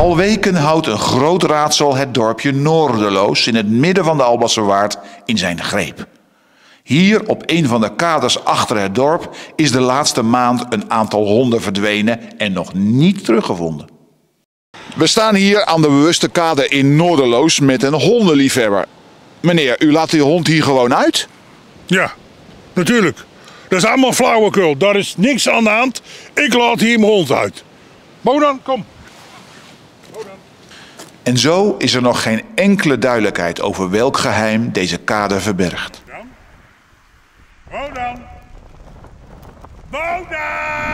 Al weken houdt een groot raadsel het dorpje Noorderloos in het midden van de Albasserwaard in zijn greep. Hier op een van de kaders achter het dorp is de laatste maand een aantal honden verdwenen en nog niet teruggevonden. We staan hier aan de bewuste kade in Noorderloos met een hondenliefhebber. Meneer, u laat die hond hier gewoon uit? Ja, natuurlijk. Dat is allemaal flauwekul. Daar is niks aan de hand. Ik laat hier mijn hond uit. Bodan, kom. En zo is er nog geen enkele duidelijkheid over welk geheim deze kade verbergt. Bodan. Bodan!